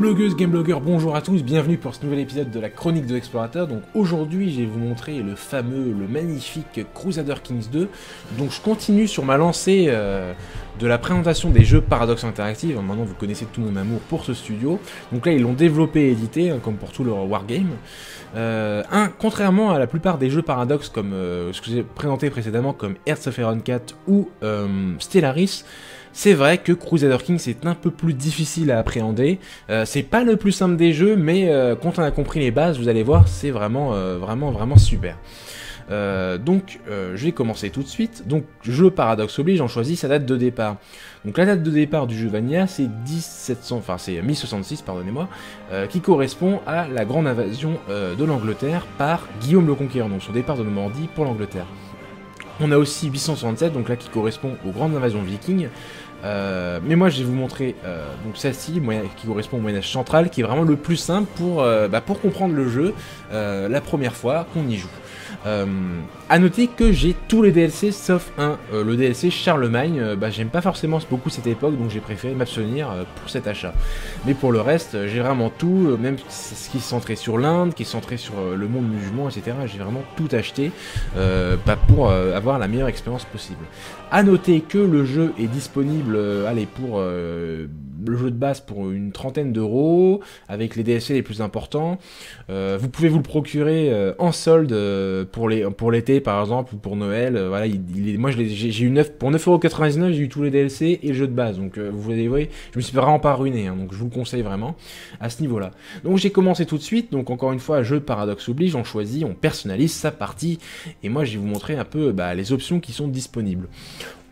Gameblogueuse, Gameblogger, bonjour à tous, bienvenue pour ce nouvel épisode de la chronique de l'explorateur. Donc aujourd'hui, je vais vous montrer le fameux, le magnifique Crusader Kings 2. Donc je continue sur ma lancée euh, de la présentation des jeux Paradox Interactive. Maintenant, vous connaissez tout mon amour pour ce studio. Donc là, ils l'ont développé et édité, hein, comme pour tout leur wargame. Euh, contrairement à la plupart des jeux Paradox, comme euh, ce que j'ai présenté précédemment, comme Hearts of Iron 4 ou Stellaris, c'est vrai que Crusader Kings est un peu plus difficile à appréhender. Euh, c'est pas le plus simple des jeux, mais euh, quand on a compris les bases, vous allez voir, c'est vraiment, euh, vraiment, vraiment super. Donc, je vais commencer tout de suite. Donc, jeu paradoxe oblige, on choisit sa date de départ. Donc, la date de départ du jeu Vanilla, c'est 1700, enfin, c'est 1066, pardonnez-moi, qui correspond à la grande invasion de l'Angleterre par Guillaume le Conquérant, donc son départ de Normandie pour l'Angleterre. On a aussi 867, donc là qui correspond aux grandes invasions vikings. Euh, mais moi je vais vous montrer euh, donc celle-ci qui correspond au Moyen-Âge central, qui est vraiment le plus simple pour, euh, bah, comprendre le jeu la première fois qu'on y joue. Euh, à noter que j'ai tous les DLC sauf un, euh, le DLC Charlemagne. euh, bah, J'aime pas forcément beaucoup cette époque, donc j'ai préféré m'abstenir euh, pour cet achat. Mais pour le reste, euh, j'ai vraiment tout, même ce qui est centré sur l'Inde, qui est centré sur le monde musulman, etc. J'ai vraiment tout acheté bah, pour avoir la meilleure expérience possible. À noter que le jeu est disponible, allez, pour le jeu de base pour une trentaine d'euros, avec les DLC les plus importants. Euh, vous pouvez vous le procurer euh, en solde euh, pour l'été par exemple ou pour Noël. voilà, il, moi j'ai eu 9 pour 9,99€, j'ai eu tous les DLC et le jeu de base. Donc vous voyez, voyez, je me suis vraiment pas ruiné, hein, donc je vous le conseille vraiment à ce niveau-là. Donc j'ai commencé tout de suite. Donc encore une fois, jeu de paradoxe oblige, on choisit, on personnalise sa partie et moi je vais vous montrer un peu bah, les options qui sont disponibles.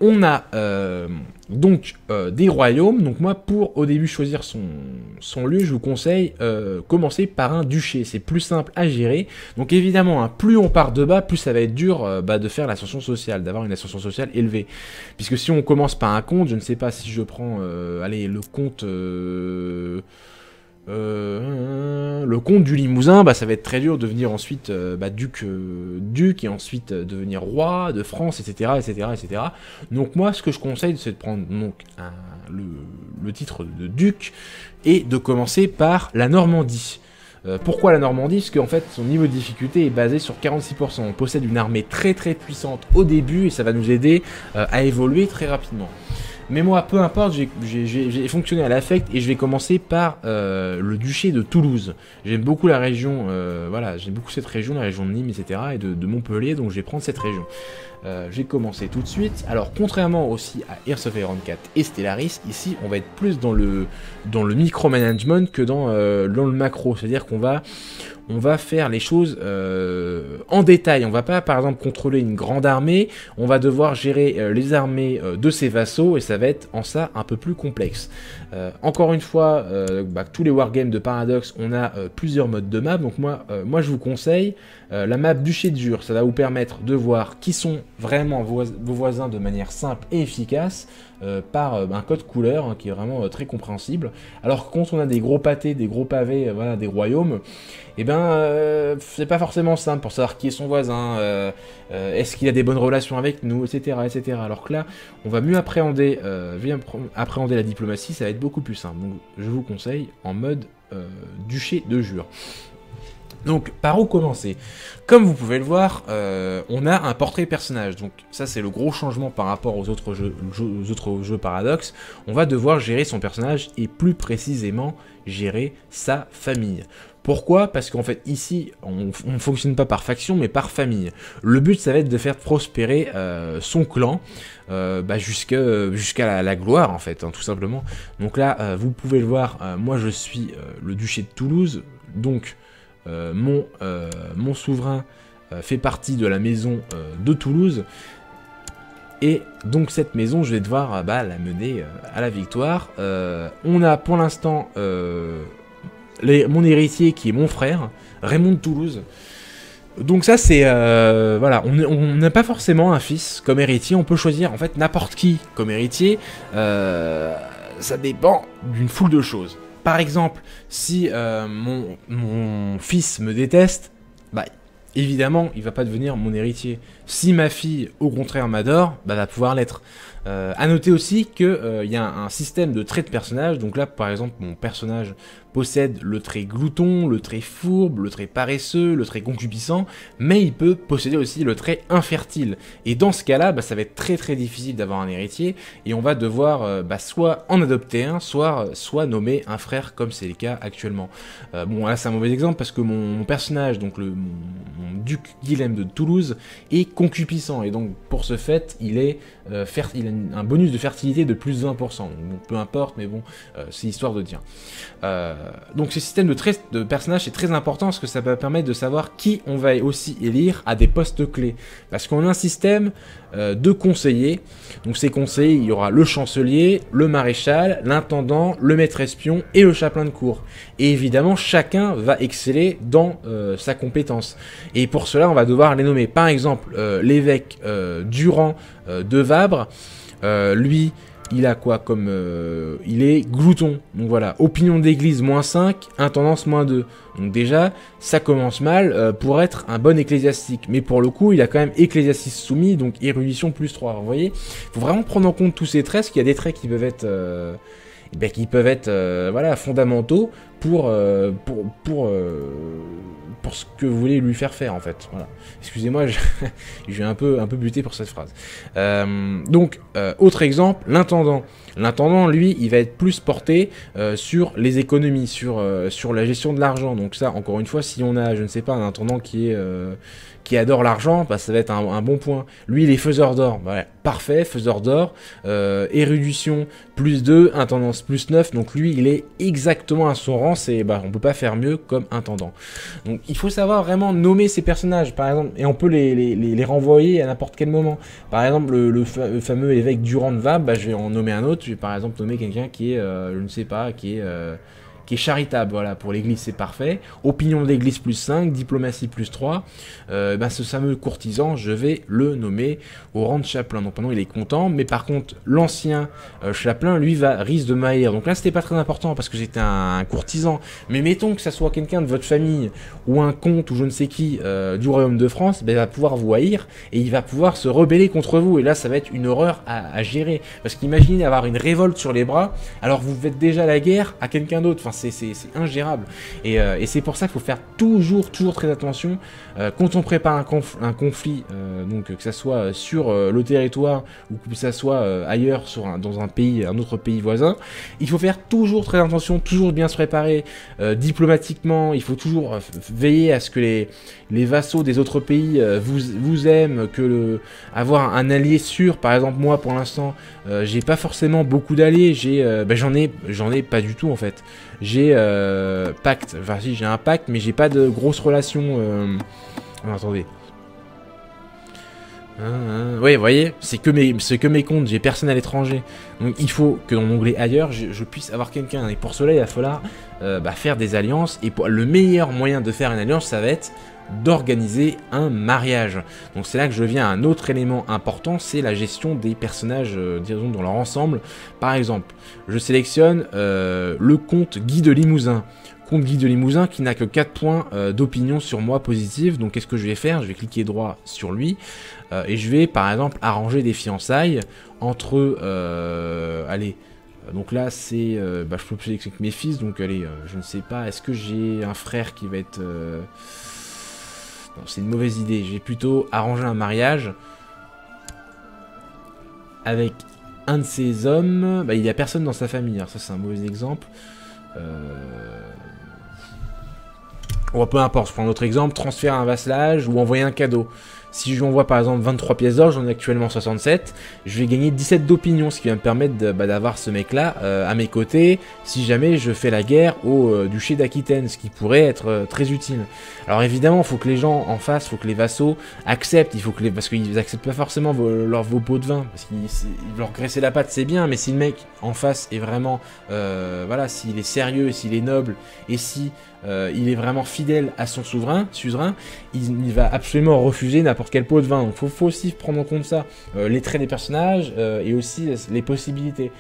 On a euh, donc euh, des royaumes. Donc moi, pour au début choisir son, lieu, je vous conseille euh, commencer par un duché. C'est plus simple à gérer. Donc évidemment, hein, plus on part de bas, plus ça va être dur bah, de faire l'ascension sociale, d'avoir une ascension sociale élevée. Puisque si on commence par un compte, je ne sais pas si je prends, allez, le compte. Euh, le comte du Limousin, bah, ça va être très dur de devenir ensuite euh, bah, duc, euh, duc et ensuite devenir roi de France, etc., etc., etc. Donc moi, ce que je conseille, c'est de prendre donc le, le titre de duc et de commencer par la Normandie. Pourquoi la Normandie? Parce qu'en fait, son niveau de difficulté est basé sur 46%. On possède une armée très très puissante au début et ça va nous aider à évoluer très rapidement. Mais moi, peu importe, j'ai- fonctionné à l'affect et je vais commencer par euh, le duché de Toulouse. J'aime beaucoup la région, euh, voilà, j'aime beaucoup cette région, la région de Nîmes, etc. et de, Montpellier, donc je vais prendre cette région. Euh, j'ai commencé tout de suite. Alors, contrairement aussi à Hearts of Iron 4 et Stellaris, ici, on va être plus dans le, dans le micromanagement que dans, dans le macro. C'est-à-dire qu'on va, on va faire les choses euh, en détail. On va pas, par exemple, contrôler une grande armée. On va devoir gérer euh, les armées euh, de ses vassaux et ça va être en ça un peu plus complexe. Euh, encore une fois, euh, bah, tous les wargames de Paradox, on a euh, plusieurs modes de map. Donc moi, moi je vous conseille la map de Jure. Ça va vous permettre de voir qui sont vraiment vos, voisins de manière simple et efficace par un code couleur hein, qui est vraiment très compréhensible. Alors quand on a des gros pâtés, des gros pavés, voilà, des royaumes, et ben euh, c'est pas forcément simple pour savoir qui est son voisin, est-ce qu'il a des bonnes relations avec nous, etc., etc. Alors que là, on va mieux appréhender, appréhender la diplomatie, ça va être beaucoup plus simple. Donc je vous conseille en mode euh, duché de jure. Donc, par où commencer? Comme vous pouvez le voir, euh, on a un portrait personnage. Donc, ça, c'est le gros changement par rapport aux autres jeux, aux autres jeux Paradox. On va devoir gérer son personnage et plus précisément gérer sa famille. Pourquoi? Parce qu'en fait, ici, on ne fonctionne pas par faction, mais par famille. Le but, ça va être de faire prospérer euh, son clan euh, bah, jusqu'à la, gloire, en fait, hein, tout simplement. Donc là, euh, vous pouvez le voir, moi, je suis le duché de Toulouse, donc mon, souverain fait partie de la maison de Toulouse. Et donc cette maison, je vais devoir bah, la mener à la victoire. On a pour l'instant mon héritier qui est mon frère, Raymond de Toulouse. Donc ça c'est euh, voilà, on n'a pas forcément un fils comme héritier, on peut choisir en fait n'importe qui comme héritier. Euh, ça dépend d'une foule de choses. Par exemple, si euh, mon, mon fils me déteste, bah évidemment il va pas devenir mon héritier. Si ma fille au contraire m'adore, bah va pouvoir l'être. Euh, à noter aussi qu'il euh, y a un, système de traits de personnage. Donc là, par exemple, mon personnage possède le trait glouton, le trait fourbe, le trait paresseux, le trait concupiscent, mais il peut posséder aussi le trait infertile. Et dans ce cas-là, bah, ça va être très très difficile d'avoir un héritier, et on va devoir euh, bah, soit en adopter un, soit, soit nommer un frère, comme c'est le cas actuellement. Euh, bon, là c'est un mauvais exemple parce que mon, personnage, donc le mon, duc Guilhem de Toulouse, est concupiscent, et donc pour ce fait, il est euh, il a un bonus de fertilité de plus de 20%. Donc peu importe, mais bon, c'est histoire de dire. Euh, donc ce système de, de personnages est très important parce que ça va permettre de savoir qui on va aussi élire à des postes clés. Parce qu'on a un système euh, de conseillers. Donc ces conseillers, il y aura le chancelier, le maréchal, l'intendant, le maître espion et le chapelain de cour. Et évidemment, chacun va exceller dans euh, sa compétence. Et pour cela, on va devoir les nommer. Par exemple, l'évêque Durand de Vabre, lui, il a quoi comme... Euh, il est glouton. Donc voilà, opinion d'église moins 5, intendance moins 2. Donc déjà, ça commence mal euh, pour être un bon ecclésiastique. Mais pour le coup, il a quand même ecclésiastique soumis, donc érudition plus 3. Vous voyez faut vraiment prendre en compte tous ces traits, parce qu'il y a des traits qui peuvent être... Euh, ben, qui peuvent être voilà, fondamentaux pour, pour, pour pour ce que vous voulez lui faire faire en fait. Voilà. Excusez-moi, j'ai un peu, un peu buté pour cette phrase. Euh, donc, euh, autre exemple, l'intendant. L'intendant, lui, il va être plus porté euh, sur les économies, sur, sur la gestion de l'argent. Donc ça, encore une fois, si on a, je ne sais pas, un intendant qui est qui adore l'argent, bah, ça va être un, bon point. Lui, il est faiseur d'or. Bah, parfait, faiseur d'or. Euh, érudition plus 2, intendance plus 9. Donc lui, il est exactement à son rang. C'est, bah, on peut pas faire mieux comme intendant. Donc il faut savoir vraiment nommer ces personnages, par exemple, et on peut les, les, renvoyer à n'importe quel moment. Par exemple, le, fameux évêque Durand de Vab, bah, je vais en nommer un autre. Je vais par exemple nommer quelqu'un qui est, euh, je ne sais pas, qui est... Euh, qui est charitable, voilà, pour l'église c'est parfait. Opinion d'église plus 5, diplomatie plus 3. Euh, ben, ce fameux courtisan, je vais le nommer au rang de chapelain. Donc pendant il est content, mais par contre l'ancien euh, chapelain, lui, va risque de maïr. Donc là c'était pas très important parce que j'étais un, courtisan. Mais mettons que ça soit quelqu'un de votre famille ou un comte ou je ne sais qui euh, du royaume de France, ben, il va pouvoir vous haïr et il va pouvoir se rebeller contre vous. Et là ça va être une horreur à, gérer. Parce qu'imaginez avoir une révolte sur les bras alors vous faites déjà la guerre à quelqu'un d'autre. Enfin, c'est ingérable. Euh, et, c'est pour ça qu'il faut faire toujours, toujours très attention euh, quand on prépare un, conflit, euh, donc que ça soit sur le territoire ou que ça soit ailleurs, dans un pays, un autre pays voisin, il faut faire toujours très attention, toujours bien se préparer diplomatiquement. Il faut toujours veiller à ce que les, les vassaux des autres pays vous, vous aiment, que le, avoir un allié sûr. Par exemple, moi, pour l'instant, j'ai pas forcément beaucoup d'alliés. J'ai, ben, j'en ai, j'en ai pas du tout en fait j'ai euh, pacte. Enfin, si, j'ai un pacte, mais j'ai pas de grosses relations. Euh... attendez. Hein, hein. Oui, vous voyez, c'est que mes, que mes comptes, j'ai personne à l'étranger. Donc il faut que dans mon onglet ailleurs, je, puisse avoir quelqu'un. Et pour cela, il va falloir euh, bah, faire des alliances. Et le meilleur moyen de faire une alliance, ça va être d'organiser un mariage. Donc c'est là que je viens à un autre élément important, c'est la gestion des personnages, euh, disons, dans leur ensemble. Par exemple, je sélectionne euh, le comte Guy de Limousin. Comte Guy de Limousin qui n'a que 4 points euh, d'opinion sur moi positive. Donc qu'est-ce que je vais faire? Je vais cliquer droit sur lui. et je vais par exemple arranger des fiançailles entre... allez... Donc là, c'est, bah, je peux sélectionner mes fils. Donc allez, je ne sais pas. Est-ce que j'ai un frère qui va être c'est une mauvaise idée. J'ai plutôt arrangé un mariage avec un de ces hommes. Bah, il n'y a personne dans sa famille. Alors ça, c'est un mauvais exemple. Euh... Peu importe, je prends un autre exemple. Transférer un vasselage ou envoyer un cadeau. Si je lui envoie par exemple 23 pièces d'or, j'en ai actuellement 67, je vais gagner 17 d'opinion, ce qui va me permettre bah, d'avoir ce mec-là euh, à mes côtés si jamais je fais la guerre au euh, duché d'Aquitaine, ce qui pourrait être euh, très utile. Alors évidemment, il faut que les gens en face, il faut que les vassaux acceptent, il faut que les... parce qu'ils acceptent pas forcément vos, pots de vin, parce qu'ils leur graisser la patte c'est bien, mais si le mec en face est vraiment, voilà, s'il est sérieux, s'il est noble, et si il est vraiment fidèle à son souverain, suzerain, il, va absolument refuser quel pot de vin. Donc faut, faut aussi prendre en compte ça, euh, les traits des personnages euh, et aussi les possibilités.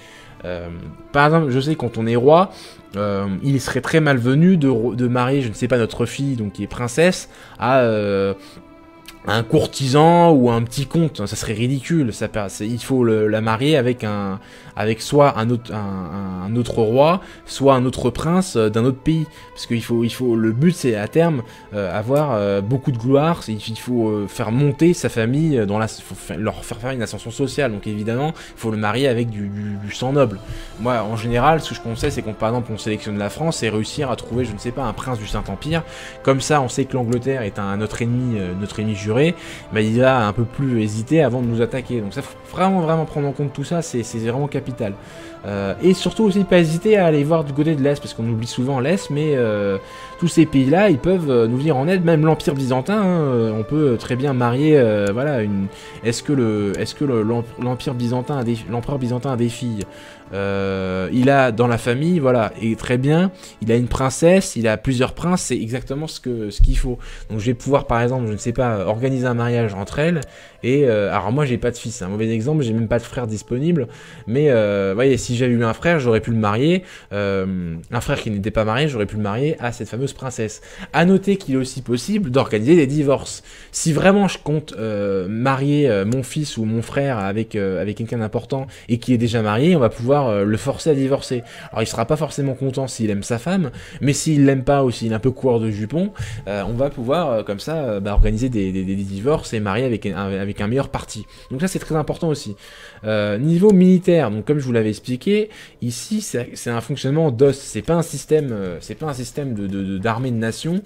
Euh, par exemple, je sais quand on est roi, il serait très malvenu de, de marier, je ne sais pas, notre fille, donc qui est princesse, à un courtisan ou un petit comte, ça serait ridicule. Ça, il faut la marier avec un, avec soit un autre, autre roi, soit un autre prince euh, d'un autre pays. Parce qu'il faut, il faut, le but c'est à terme euh, avoir euh, beaucoup de gloire. Il faut faire monter sa famille dans la, leur faire faire une ascension sociale. Donc évidemment, il faut le marier avec du, sang noble. Moi, en général, ce que je conseille, c'est qu'on par exemple on sélectionne la France et réussir à trouver, je ne sais pas, un prince du Saint Empire. Comme ça, on sait que l'Angleterre est un notre ennemi, notre ennemi juré mais il va un peu plus hésiter avant de nous attaquer. Donc ça faut vraiment vraiment prendre en compte tout ça, c'est vraiment capital. Euh, et surtout aussi pas hésiter à aller voir du côté de l'Est, parce qu'on oublie souvent l'Est, mais euh, tous ces pays-là, ils peuvent euh, nous venir en aide, même l'Empire byzantin, hein, on peut très bien marier, voilà, une... Est-ce que le, est-ce que l'Empire byzantin, l'empereur byzantin a des filles? Il a dans la famille, voilà, et très bien, il a une princesse, il a plusieurs princes, c'est exactement ce que ce qu'il faut. Donc je vais pouvoir par exemple, je ne sais pas, organiser un mariage entre elles. Et alors moi j'ai pas de fils, c'est un mauvais exemple, j'ai même pas de frère disponible. Mais voyez, si j'avais eu un frère, j'aurais pu le marier. Euh, un frère qui n'était pas marié, j'aurais pu le marier à cette fameuse princesse. À noter qu'il est aussi possible d'organiser des divorces. Si vraiment je compte marier mon fils ou mon frère avec avec quelqu'un d'important et qui est déjà marié, on va pouvoir euh, le forcer à divorcer. Alors il sera pas forcément content s'il aime sa femme, mais s'il l'aime pas ou s'il est un peu coureur de jupon, euh, on va pouvoir euh, comme ça bah, organiser des, divorces et marier avec un, avec un meilleur parti. Donc ça c'est très important aussi. niveau militaire, donc comme je vous l'avais expliqué, ici c'est un fonctionnement d'os, c'est pas un système, c'est pas un système de d'armée de, nation.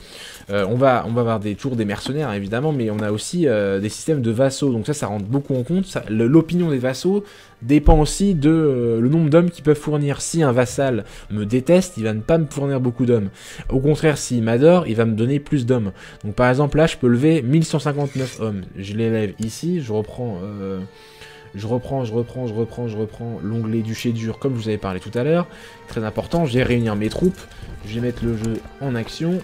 on va on va avoir des tours des mercenaires évidemment, mais on a aussi des systèmes de vassaux. Donc ça ça rentre beaucoup en compte. L'opinion des vassaux dépend aussi de euh, le nombre d'hommes qu'ils peuvent fournir. Si un vassal me déteste, il va ne pas me fournir beaucoup d'hommes. Au contraire, s'il m'adore, il va me donner plus d'hommes. Donc par exemple là, je peux lever 1159 hommes. Je l'élève ici, je reprends... Je reprends, je reprends, je reprends, je reprends l'onglet duché dur comme je vous avais parlé tout à l'heure. Très important, je vais réunir mes troupes, je vais mettre le jeu en action,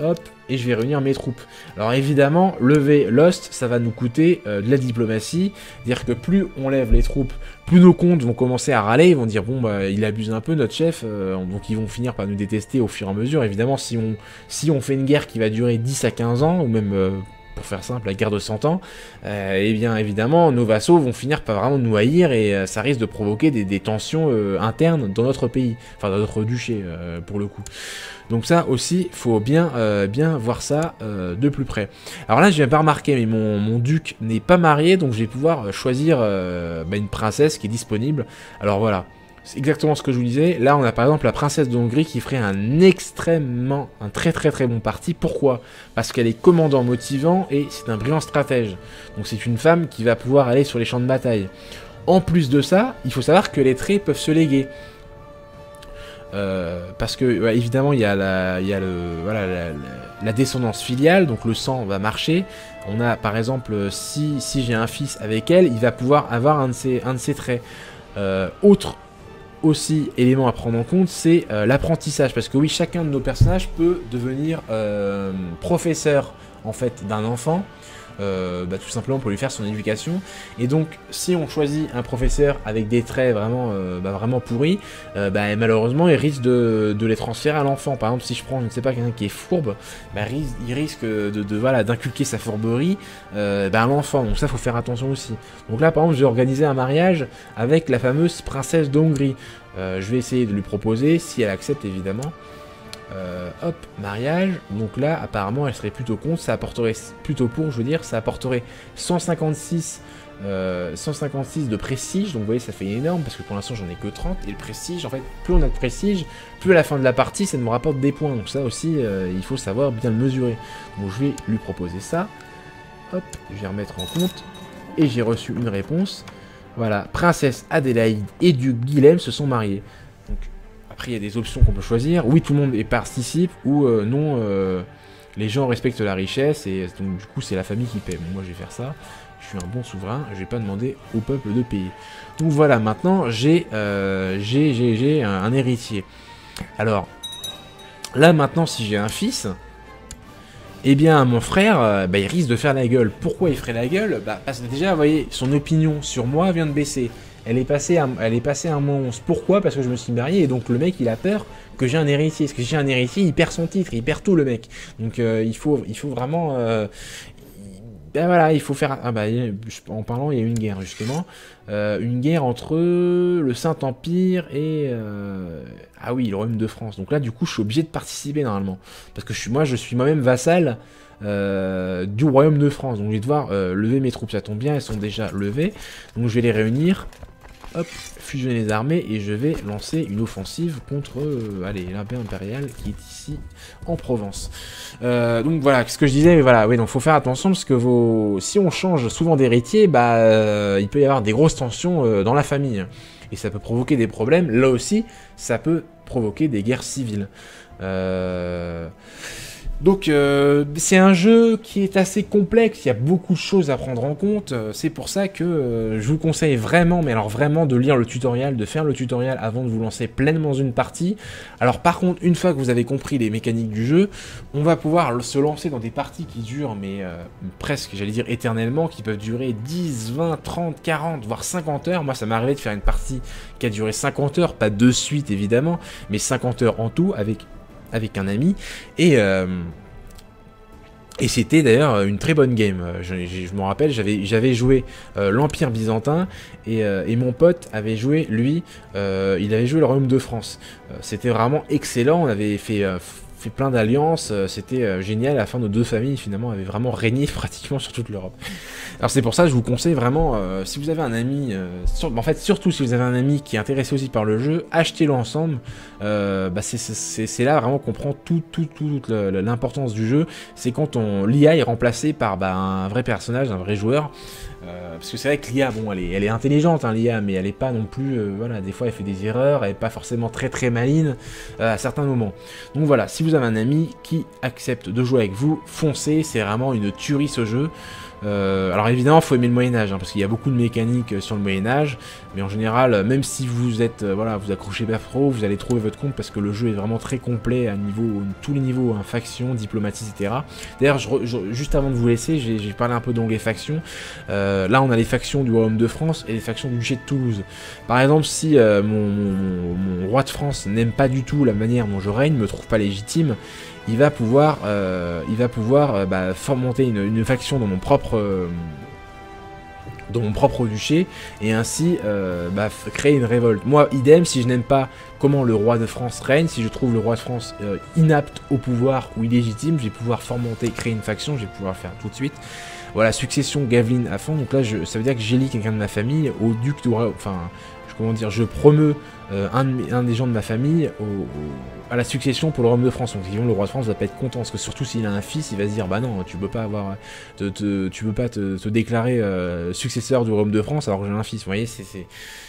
hop, et je vais réunir mes troupes. Alors évidemment, lever Lost, ça va nous coûter euh, de la diplomatie, dire que plus on lève les troupes, plus nos comptes vont commencer à râler, ils vont dire bon bah il abuse un peu notre chef, euh, donc ils vont finir par nous détester au fur et à mesure. Évidemment, si on, si on fait une guerre qui va durer 10 à 15 ans, ou même euh, pour faire simple, la guerre de 100 ans, euh, eh bien évidemment, nos vassaux vont finir par vraiment nous haïr et euh, ça risque de provoquer des, tensions euh, internes dans notre pays, enfin dans notre duché pour le coup. Donc ça aussi, faut bien, bien voir ça de plus près. Alors là, je viens pas remarquer, mais mon, duc n'est pas marié, donc je vais pouvoir choisir bah, une princesse qui est disponible. Alors voilà, c'est exactement ce que je vous disais. Là, on a par exemple la princesse de Hongrie qui ferait un extrêmement, un très très très bon parti. Pourquoi? Parce qu'elle est commandant motivant et c'est un brillant stratège. Donc c'est une femme qui va pouvoir aller sur les champs de bataille. En plus de ça, il faut savoir que les traits peuvent se léguer. Euh, parce que évidemment il y a, la, y a le, voilà, la, descendance filiale, donc le sang va marcher. On a par exemple si, si j'ai un fils avec elle, il va pouvoir avoir un de ses, un de ses traits. Euh, autre aussi élément à prendre en compte, c'est euh, l'apprentissage. Parce que oui, chacun de nos personnages peut devenir euh, professeur en fait d'un enfant. Euh, bah, tout simplement pour lui faire son éducation. Et donc, si on choisit un professeur avec des traits vraiment, bah, vraiment pourris, bah, malheureusement, il risque de, les transférer à l'enfant. Par exemple, si je prends, je ne sais pas, quelqu'un qui est fourbe, il risque de, voilà, d'inculquer sa fourberie à l'enfant. Donc ça, faut faire attention aussi. Donc là, par exemple, j'ai organisé un mariage avec la fameuse princesse d'Hongrie. Euh, je vais essayer de lui proposer, si elle accepte évidemment. Euh, hop, mariage. Donc là, apparemment, elle serait plutôt contre. Ça apporterait, plutôt pour, je veux dire, ça apporterait 156, 156 euh, de prestige. Donc vous voyez, ça fait énorme parce que pour l'instant, j'en ai que 30. Et le prestige, en fait, plus on a de prestige, plus à la fin de la partie, ça me rapporte des points. Donc ça aussi, il faut savoir bien le mesurer. Donc je vais lui proposer ça. Hop, je vais remettre en compte. Et j'ai reçu une réponse. Voilà, princesse Adélaïde et duc Guilhem se sont mariés. Après, il y a des options qu'on peut choisir. Oui, tout le monde participe, ou euh, non, euh, les gens respectent la richesse, et donc du coup, c'est la famille qui paie. moi, je vais faire ça. Je suis un bon souverain, je vais pas demander au peuple de payer. Donc voilà, maintenant, j'ai euh, un, un héritier. Alors, là, maintenant, si j'ai un fils, eh bien mon frère, bah, il risque de faire la gueule. Pourquoi il ferait la gueule? Bah, Parce que déjà, vous voyez, son opinion sur moi vient de baisser. Elle est passée à, elle est passée à un monstre. Pourquoi? Parce que je me suis marié et donc le mec il a peur que j'ai un héritier. Parce que j'ai un héritier, il perd son titre, il perd tout le mec. Donc euh, il, faut, vraiment... Euh, ben voilà, il faut faire. Ah bah, en parlant, il y a une guerre justement, euh, une guerre entre le Saint-Empire et ah oui, le Royaume de France. Donc là, du coup, je suis obligé de participer normalement, parce que je suis, moi, je suis moi-même vassal du Royaume de France. Donc je vais devoir lever mes troupes. Ça tombe bien, elles sont déjà levées. Donc je vais les réunir hop, fusionner les armées et je vais lancer une offensive contre euh, allez, l'impérial impérial qui est ici en Provence. Euh, donc voilà, ce que je disais, mais voilà, oui, donc faut faire attention parce que si on change souvent d'héritier, bah, euh, il peut y avoir des grosses tensions dans la famille et ça peut provoquer des problèmes. Là aussi, ça peut provoquer des guerres civiles. Euh... Donc euh, c'est un jeu qui est assez complexe, il y a beaucoup de choses à prendre en compte, euh, c'est pour ça que euh, je vous conseille vraiment, mais alors vraiment de lire le tutoriel, de faire le tutoriel avant de vous lancer pleinement une partie. Alors par contre, une fois que vous avez compris les mécaniques du jeu, on va pouvoir se lancer dans des parties qui durent, mais presque, j'allais dire éternellement, qui peuvent durer 10, 20, 30, 40, voire 50 heures. Moi ça m'est arrivé de faire une partie qui a duré 50 heures, pas de suite évidemment, mais 50 heures en tout, avec avec un ami. Et, euh, et c'était d'ailleurs une très bonne game. Je, me rappelle, j'avais joué euh, l'Empire byzantin et, euh, et, mon pote avait joué, lui, il avait joué le Royaume de France. c'était vraiment excellent. On avait fait plein d'alliances, euh, c'était euh, génial. À la fin, nos deux familles finalement avaient vraiment régné pratiquement sur toute l'Europe. Alors c'est pour ça que je vous conseille vraiment, euh, si vous avez un ami, en fait surtout si vous avez un ami qui est intéressé aussi par le jeu, achetez-le ensemble. Bah, c'est là vraiment qu'on prend tout, tout, toute l'importance du jeu. C'est quand on l'IA est remplacé par bah, un vrai personnage, un vrai joueur. Euh, parce que c'est vrai que l'IA, bon, elle est, intelligente, hein, l'IA, mais elle est pas non plus, euh, voilà, des fois elle fait des erreurs, elle est pas forcément très très maline euh, à certains moments. Donc voilà, si vous avez un ami qui accepte de jouer avec vous, foncez, c'est vraiment une tuerie ce jeu. Euh, alors évidemment, il faut aimer le Moyen Âge, hein, parce qu'il y a beaucoup de mécaniques euh, sur le Moyen Âge, mais en général, euh, même si vous êtes, voilà, vous accrochez pas trop, vous allez trouver votre compte, parce que le jeu est vraiment très complet à niveau, tous les niveaux, hein, faction, diplomatie, etc. D'ailleurs, juste avant de vous laisser, j'ai parlé un peu d'onglet faction. là, on a les factions du Royaume de France et les factions du duché de Toulouse. Par exemple, si mon, roi de France n'aime pas du tout la manière dont je règne, me trouve pas légitime, il va pouvoir, euh, euh, bah, une, faction dans mon propre euh, dans mon propre duché et ainsi bah, créer une révolte. Moi, idem, si je n'aime pas comment le roi de France règne, si je trouve le roi de France inapte au pouvoir ou illégitime, je vais pouvoir formenter, créer une faction, je vais pouvoir faire tout de suite. Voilà, succession Gaveline à fond. Donc là, je, ça veut dire que j'élis quelqu'un de ma famille au duc de... Enfin, comment dire, je promeux euh, un, des gens de ma famille à la succession pour le royaume de France. Donc le roi de France va pas être content, parce que surtout s'il a un fils, il va se dire bah non, tu peux pas avoir, tu peux pas te, déclarer euh, successeur du royaume de France alors que j'ai un fils. Vous voyez,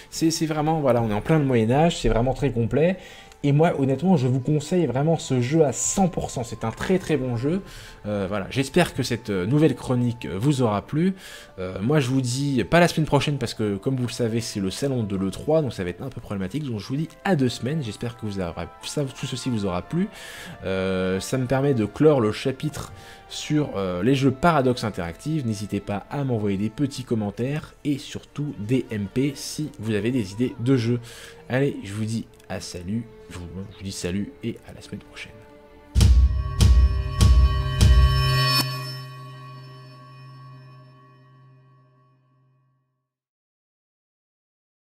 c'est vraiment voilà, on est en plein Moyen Âge, c'est vraiment très complet. Et moi, honnêtement, je vous conseille vraiment ce jeu à 100%. C'est un très très bon jeu. Euh, voilà, j'espère que cette euh, nouvelle chronique vous aura plu. Euh, moi, je vous dis pas la semaine prochaine parce que, comme vous le savez, c'est le salon de l'E3, donc ça va être un peu problématique. Donc, je vous dis à deux semaines. J'espère que vous tout ceci vous aura plu. ça me permet de clore le chapitre sur les jeux Paradox Interactive. N'hésitez pas à m'envoyer des petits commentaires et surtout des MP si vous avez des idées de jeux. Allez, je vous dis à salut, je vous dis salut et à la semaine prochaine.